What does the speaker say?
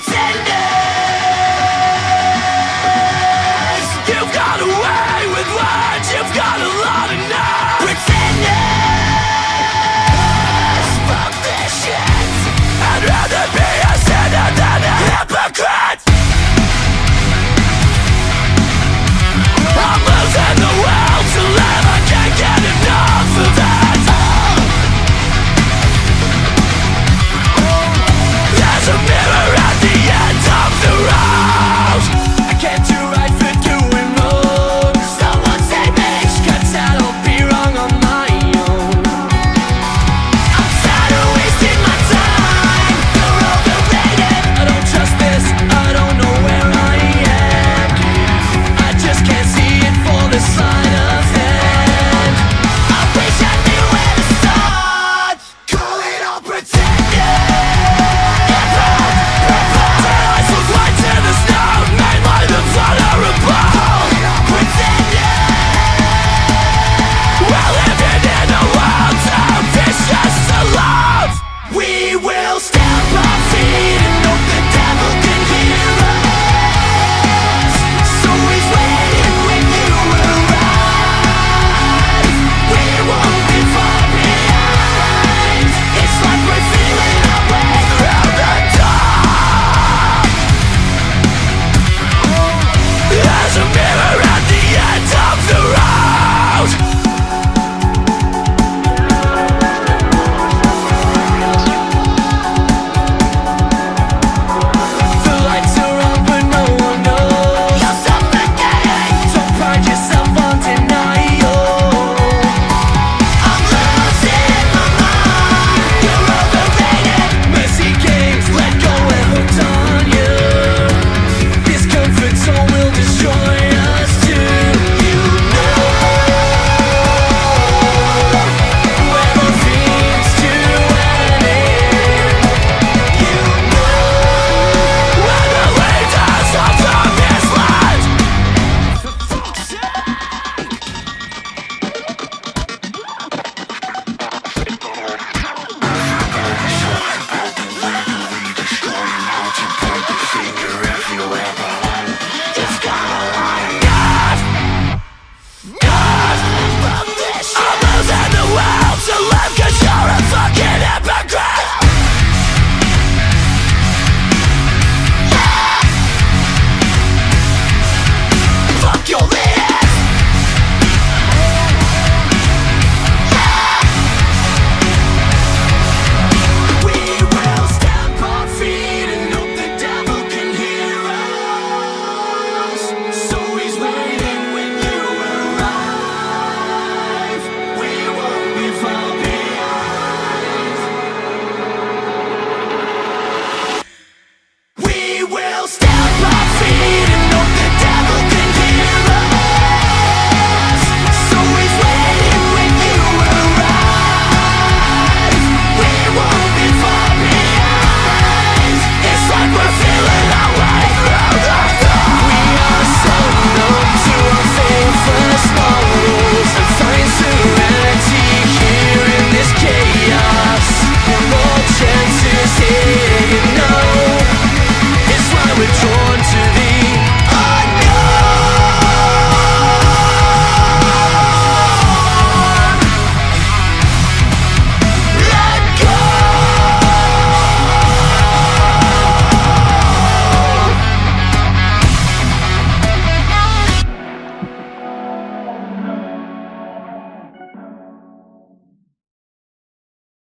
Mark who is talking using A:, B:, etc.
A: pretending ghost by.